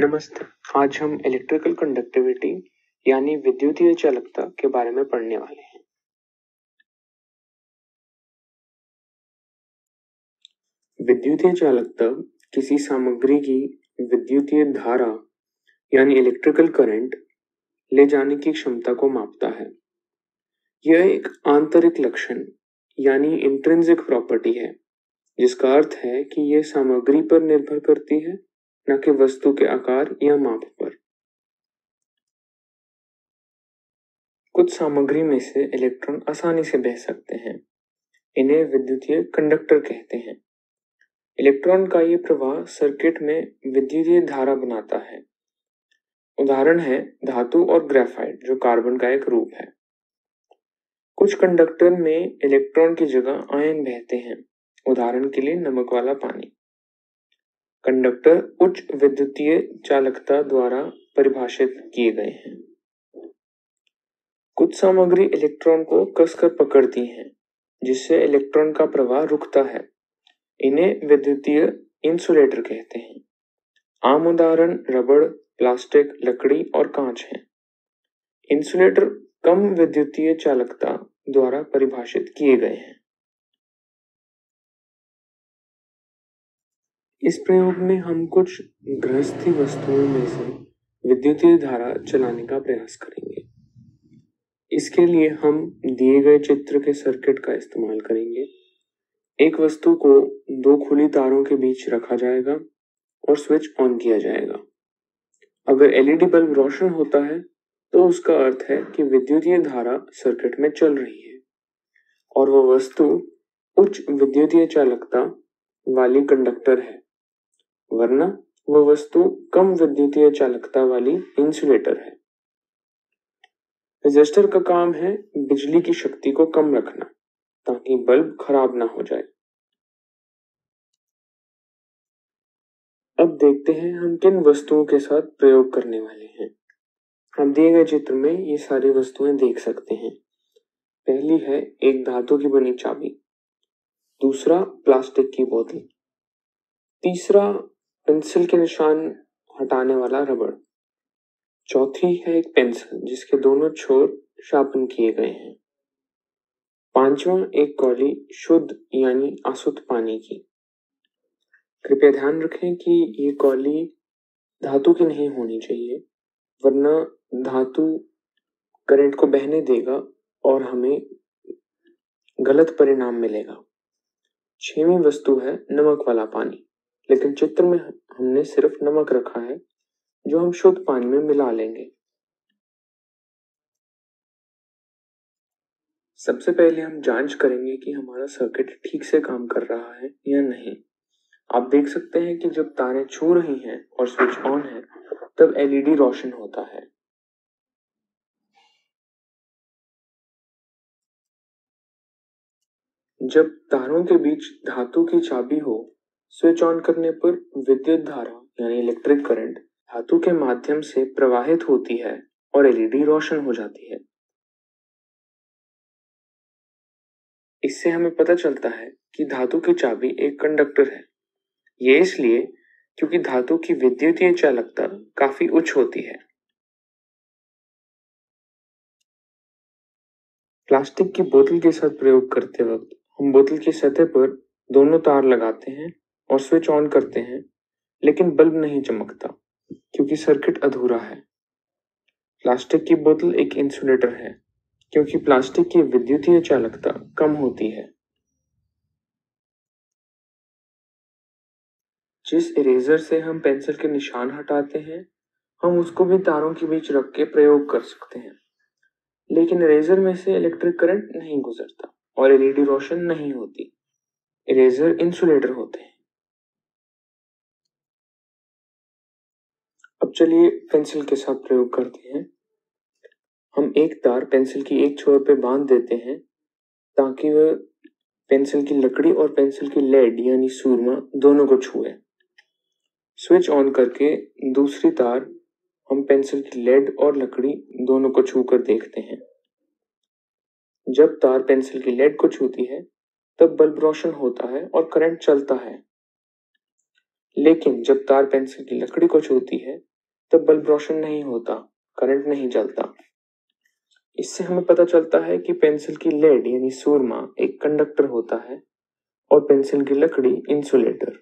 नमस्ते। आज हम इलेक्ट्रिकल कंडक्टिविटी यानी विद्युतीय चालकता के बारे में पढ़ने वाले हैं। विद्युतीय चालकता किसी सामग्री की विद्युतीय धारा यानी इलेक्ट्रिकल करंट ले जाने की क्षमता को मापता है। यह एक आंतरिक लक्षण यानी इंट्रेंसिक प्रॉपर्टी है, जिसका अर्थ है कि यह सामग्री पर निर्भर करती है न कि वस्तु के आकार या माप पर। कुछ सामग्री में से इलेक्ट्रॉन आसानी से बह सकते हैं, इन्हें विद्युतीय कंडक्टर कहते हैं। इलेक्ट्रॉन का ये प्रवाह सर्किट में विद्युतीय धारा बनाता है। उदाहरण है धातु और ग्रेफाइट, जो कार्बन का एक रूप है। कुछ कंडक्टर में इलेक्ट्रॉन की जगह आयन बहते हैं, उदाहरण के लिए नमक वाला पानी। कंडक्टर उच्च विद्युतीय चालकता द्वारा परिभाषित किए गए हैं। कुछ सामग्री इलेक्ट्रॉन को कसकर पकड़ती हैं, जिससे इलेक्ट्रॉन का प्रवाह रुकता है। इन्हें विद्युतीय इंसुलेटर कहते हैं। आम उदाहरण रबड़, प्लास्टिक, लकड़ी और कांच हैं। इंसुलेटर कम विद्युतीय चालकता द्वारा परिभाषित किए गए हैं। इस प्रयोग में हम कुछ गृहस्थी वस्तुओं में से विद्युतीय धारा चलाने का प्रयास करेंगे। इसके लिए हम दिए गए चित्र के सर्किट का इस्तेमाल करेंगे। एक वस्तु को दो खुली तारों के बीच रखा जाएगा और स्विच ऑन किया जाएगा। अगर एलईडी बल्ब रोशन होता है तो उसका अर्थ है कि विद्युतीय धारा सर्किट में चल रही है और वह वस्तु उच्च विद्युतीय चालकता वाली कंडक्टर है। वरना वह वस्तु कम विद्युतीय चालकता वाली इंसुलेटर है। रजिस्टर का काम है बिजली की शक्ति को कम रखना, ताकि बल्ब खराब ना हो जाए। अब देखते हैं हम किन वस्तुओं के साथ प्रयोग करने वाले हैं। हम दिए गए चित्र में ये सारी वस्तुएँ देख सकते हैं। पहली है एक धातु की बनी चाबी, दूसरा प्लास्टिक की बोतल, तीसरा पेंसिल के निशान हटाने वाला रबड़। चौथी है एक पेंसिल, जिसके दोनों छोर शार्पन किए गए हैं। पांचवा एक कौली शुद्ध, यानी अशुद्ध पानी की। कृपया ध्यान रखें कि ये कौली धातु की नहीं होनी चाहिए, वरना धातु करंट को बहने देगा और हमें गलत परिणाम मिलेगा। छवी वस्तु है नमक वाला पानी। लेकिन चित्र में हमने सिर्फ़ नमक रखा है, जो हम शुद्ध पानी में मिला लेंगे। सबसे पहले हम जाँच करेंगे कि हमारा सर्किट ठीक से काम कर रहा है या नहीं। आप देख सकते हैं कि जब तारें छू रही हैं और स्विच ऑन है, तब एलईडी रोशन होता है। जब तारों के बीच धातु की चाबी हो स्विच ऑन करने पर विद्युत धारा, यानी इलेक्ट्रिक करंट धातु के माध्यम से प्रवाहित होती है और एलईडी रोशन हो जाती है। इससे हमें पता चलता है कि धातु की चाबी एक कंडक्टर है। ये इसलिए क्योंकि धातु की विद्युतीय चालकता काफ़ी उच्च होती है। प्लास्टिक की बोतल के साथ प्रयोग करते वक्त हम बोतल की सतह पर दोनों तार लगाते हैं और स्विच ऑन करते हैं, लेकिन बल्ब नहीं चमकता, क्योंकि सर्किट अधूरा है। प्लास्टिक की बोतल एक इंसुलेटर है, क्योंकि प्लास्टिक की विद्युतीय चालकता कम होती है। जिस इरेजर से हम पेंसिल के निशान हटाते हैं, हम उसको भी तारों के बीच रख के प्रयोग कर सकते हैं। लेकिन इरेजर में से इलेक्ट्रिक करंट नहीं गुजरता और एलईडी रोशन नहीं होती। इरेजर इंसुलेटर होते हैं। अब चलिए पेंसिल के साथ प्रयोग करते हैं। हम एक तार पेंसिल की एक छोर पे बाँध देते हैं ताकि वह पेंसिल की लकड़ी और पेंसिल की लेड यानी सूरमा दोनों को छुए। स्विच ऑन करके दूसरी तार हम पेंसिल की लेड और लकड़ी दोनों को छू कर देखते हैं। जब तार पेंसिल की लेड को छूती है, तब बल्ब रोशन होता है और करंट चलता है। लेकिन जब तार पेंसिल की लकड़ी को छूती है तब बल्ब रोशन नहीं होता, करंट नहीं चलता इससे हमें पता चलता है कि पेंसिल की लेड यानी सूरमा एक कंडक्टर होता है और पेंसिल की लकड़ी इंसुलेटर।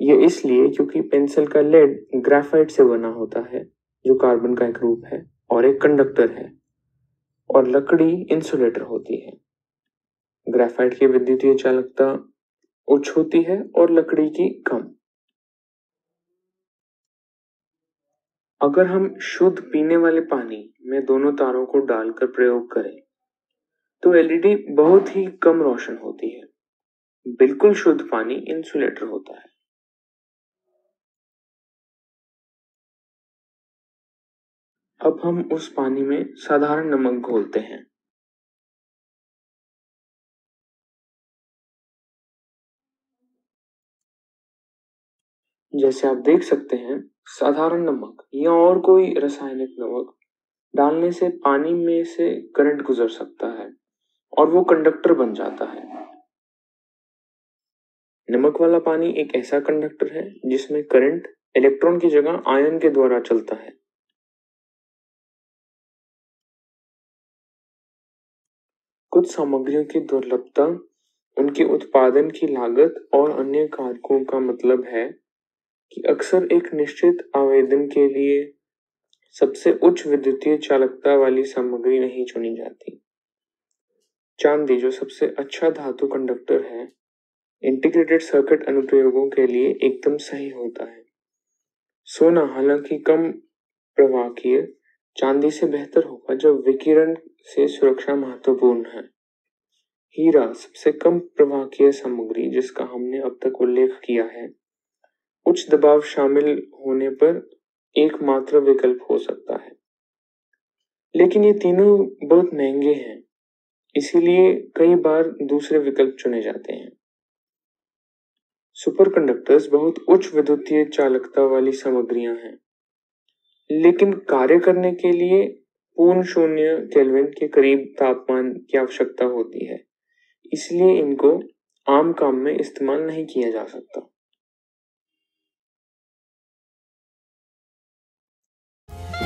ये इसलिए क्योंकि पेंसिल का लेड ग्रेफाइट से बना होता है, जो कार्बन का एक रूप है और एक कंडक्टर है, और लकड़ी इंसुलेटर होती है। ग्रेफाइट की विद्युतीय चालकता उच्च होती है और लकड़ी की कम। अगर हम शुद्ध पीने वाले पानी में दोनों तारों को डालकर प्रयोग करें तो एलईडी बहुत ही कम रोशन होती है। बिल्कुल शुद्ध पानी इंसुलेटर होता है। अब हम उस पानी में साधारण नमक घोलते हैं। जैसे आप देख सकते हैं साधारण नमक या और कोई रासायनिक नमक डालने से पानी में से करंट गुजर सकता है और वो कंडक्टर बन जाता है। नमक वाला पानी एक ऐसा कंडक्टर है जिसमें करंट इलेक्ट्रॉन की जगह आयन के द्वारा चलता है। कुछ सामग्रियों की दुर्लभता, उनके उत्पादन की लागत और अन्य कारकों का मतलब है कि अक्सर एक निश्चित आवेदन के लिए सबसे उच्च विद्युतीय चालकता वाली सामग्री नहीं चुनी जाती। चांदी, जो सबसे अच्छा धातु कंडक्टर है इंटीग्रेटेड सर्किट अनुप्रयोगों के लिए एकदम सही होता है। सोना हालाँकि कम प्रवाहकीय, चांदी से बेहतर होगा जब विकिरण से सुरक्षा महत्वपूर्ण है। हीरा, सबसे कम प्रवाहकीय सामग्री, जिसका हमने अब तक उल्लेख किया है। उच्च दबाव शामिल होने पर एकमात्र विकल्प हो सकता है। लेकिन ये तीनों बहुत महँगे हैं, इसीलिए कई बार दूसरे विकल्प चुने जाते हैं। सुपर कंडक्टर्स बहुत उच्च विद्युतीय चालकता वाली सामग्रियाँ हैं, लेकिन कार्य करने के लिए पूर्ण शून्य केल्विन के करीब तापमान की आवश्यकता होती है, इसलिए इनको आम काम में इस्तेमाल नहीं किया जा सकता।